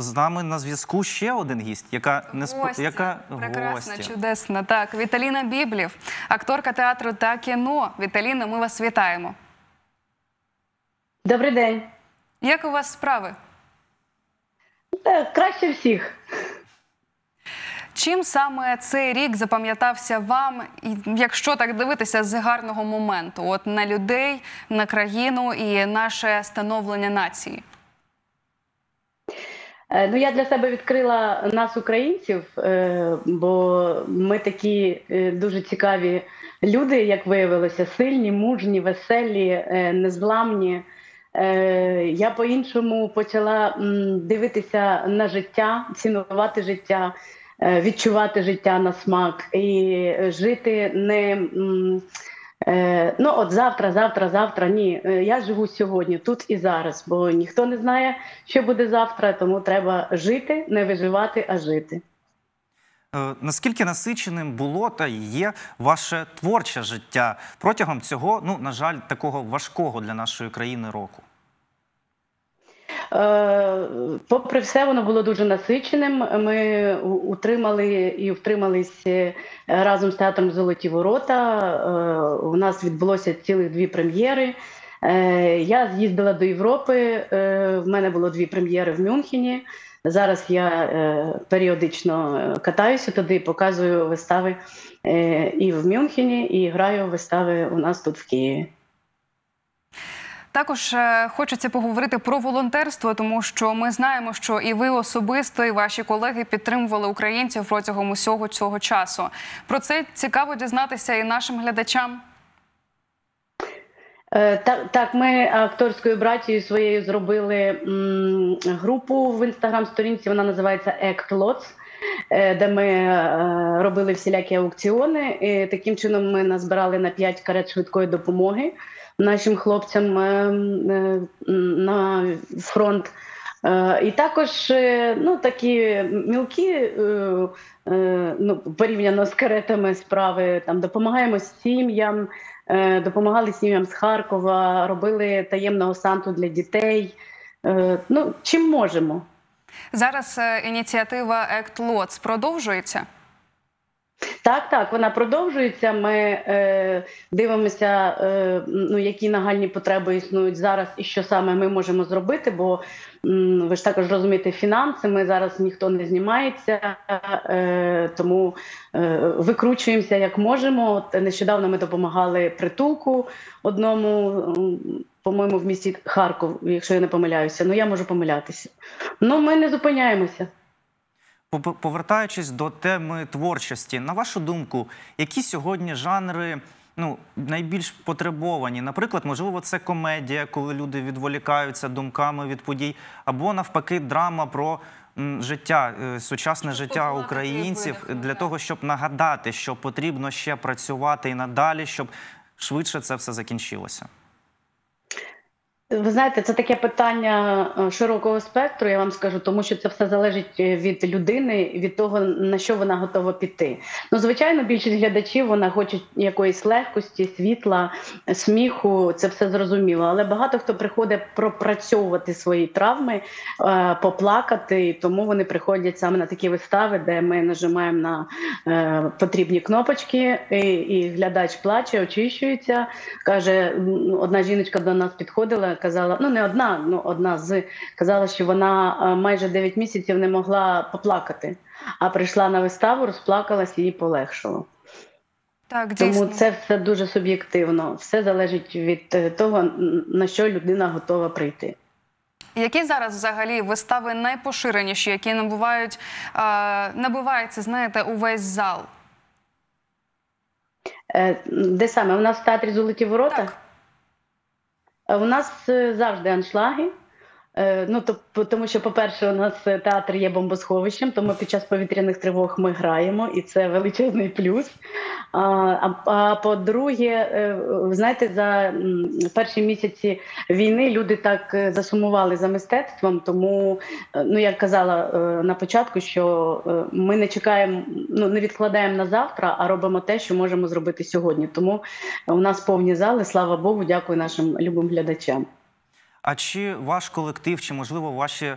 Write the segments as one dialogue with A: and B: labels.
A: з нами на зв'язку ще один гість, яка не сп... Яка
B: Прекрасна,
A: гостя.
B: чудесна. Так, Віталіна Біблів, акторка театру та кіно. Віталіна, ми вас вітаємо.
C: Добрий день.
B: Як у вас справи?
C: Е, Краще всіх.
B: Чим саме цей рік запам'ятався вам, і якщо так дивитися з гарного моменту, от на людей, на країну і наше становлення нації?
C: Е, Ну, я для себе відкрила нас, українців, е, бо ми такі е, дуже цікаві люди, як виявилося, сильні, мужні, веселі, незламні. Я по-іншому почала дивитися на життя, цінувати життя, відчувати життя на смак і жити не. Е, ну, от завтра, завтра, завтра. Ні, Е, я живу сьогодні, тут і зараз, бо ніхто не знає, що буде завтра, тому треба жити, не виживати, а жити.
A: Е, Наскільки насиченим було та є ваше творче життя протягом цього, ну на жаль, такого важкого для нашої країни року?
C: Е, попри все, воно було дуже насиченим. Ми утримали і втримались е, разом з театром Золоті ворота. Е, У нас відбулося цілих дві прем'єри. Я з'їздила до Європи. В мене було дві прем'єри в Мюнхені. Зараз я періодично катаюся туди, показую вистави і в Мюнхені, і граю вистави у нас тут в Києві.
B: Також е, хочеться поговорити про волонтерство, тому що ми знаємо, що і ви особисто, і ваші колеги підтримували українців протягом усього цього часу. Про це цікаво дізнатися і нашим глядачам.
C: Е, Так, так, ми акторською братією своєю зробили групу в інстаграм-сторінці. Вона називається Act Lots, е, де ми робили всілякі аукціони. І таким чином ми назбирали на 5 карет швидкої допомоги нашим хлопцям е, е, на фронт. Е, І також ну, такі мілкі, ну, порівняно з каретами справи, там допомагаємо сім'ям, допомагали сім'ям з Харкова, робили таємного санту для дітей. Ну, чим можемо.
B: Зараз ініціатива Act Lots продовжується.
C: Так, так, вона продовжується. Ми е, дивимося, е, ну, які нагальні потреби існують зараз і що саме ми можемо зробити. Бо м, ви ж також розумієте, фінансами зараз ніхто не знімається, е, тому е, викручуємося як можемо. От нещодавно ми допомагали притулку одному, по-моєму, в місті Харков, якщо я не помиляюся. Ну я можу помилятися. Ну ми не зупиняємося.
A: Повертаючись до теми творчості, на вашу думку, які сьогодні жанри ну, найбільш потребовані? Наприклад, можливо, це комедія, коли люди відволікаються думками від подій, або навпаки, драма про м, життя, е, сучасне життя українців для того, щоб нагадати, що потрібно ще працювати і надалі, щоб швидше це все закінчилося.
C: Ви знаєте, це таке питання е, широкого спектру, я вам скажу, тому що це все залежить е, від людини, від того на що вона готова піти. Ну, звичайно, більшість глядачів вона хоче якоїсь легкості, світла, сміху. Це все зрозуміло. Але багато хто приходить пропрацьовувати свої травми, е, поплакати, тому вони приходять саме на такі вистави, де ми нажимаємо на потрібні кнопочки, і, і глядач плаче, очищується. Каже, одна жіночка до нас підходила, казала, ну не одна, ну одна з казала, що вона е, майже 9 місяців не могла поплакати, а прийшла на виставу, розплакалась і їй полегшало.
B: Так, дійсно.
C: Тому це все дуже суб'єктивно. Все залежить від е, того, на що людина готова прийти.
B: Які зараз взагалі вистави найпоширеніші, які набувають, е, набиваються, знаєте, увесь зал?
C: Де саме? У нас в театрі Золоті ворота?
B: Так.
C: Е, У нас е, завжди аншлаги. Е, Ну, то, тому що, по-перше, у нас е, театр є бомбосховищем, тому під час повітряних тривог ми граємо, і це величезний плюс. А, а, а по-друге, е, знаєте, за перші місяці війни люди так засумували за мистецтвом. Тому, ну я казала на початку, що ми не чекаємо, ну не відкладаємо на завтра, а робимо те, що можемо зробити сьогодні. Тому у нас повні зали, слава Богу, дякую нашим любим глядачам.
A: А чи ваш колектив, чи можливо ваші е,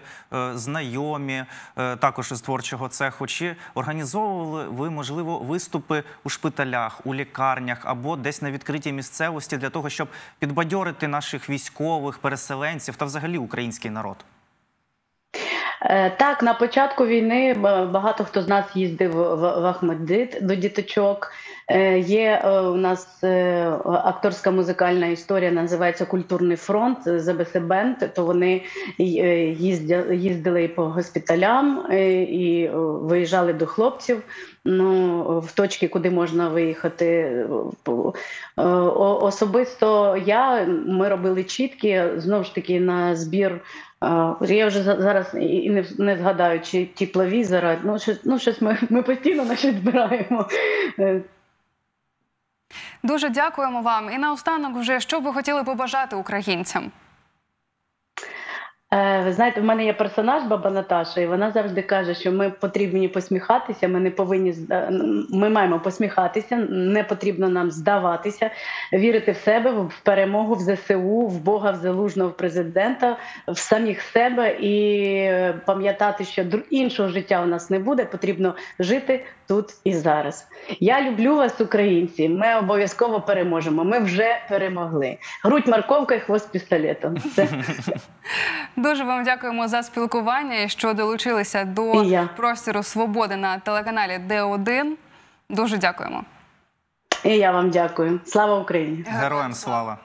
A: знайомі е, також із творчого цеху, чи організовували ви можливо виступи у шпиталях, у лікарнях або десь на відкритій місцевості для того, щоб підбадьорити наших військових, переселенців та взагалі український народ?
C: Е, Так, на початку війни багато хто з нас їздив в Ахмедит до діточок. Е, Є е, у нас е, акторська музикальна історія, називається Культурний фронт ЗБС Бенд. То вони їздили по госпіталям і виїжджали до хлопців. Ну, в точки, куди можна виїхати. Особисто я ми робили чіткі знову ж таки на збір. Я вже за- зараз і не, не згадаю, чи тепловізора. Ну, щось, ну, щось ми, ми постійно на щось збираємо.
B: Дуже дякуємо вам. І наостанок, вже що би хотіли побажати українцям?
C: Е, Ви знаєте, в мене є персонаж баба Наташа, і вона завжди каже, що ми потрібні посміхатися. Ми не повинні зда- ми маємо посміхатися, не потрібно нам здаватися, вірити в себе, в перемогу, в ЗСУ, в Бога, в залужного в президента, в самих себе і е, пам'ятати, що іншого життя у нас не буде. Потрібно жити тут і зараз. Я люблю вас, українці. Ми обов'язково переможемо. Ми вже перемогли. Грудь морковка і хвост пістолетом. Це
B: Дуже вам дякуємо за спілкування і що долучилися до
C: я.
B: простору свободи на телеканалі Д1. Дуже дякуємо.
C: і я вам дякую. Слава Україні!
A: Героям слава!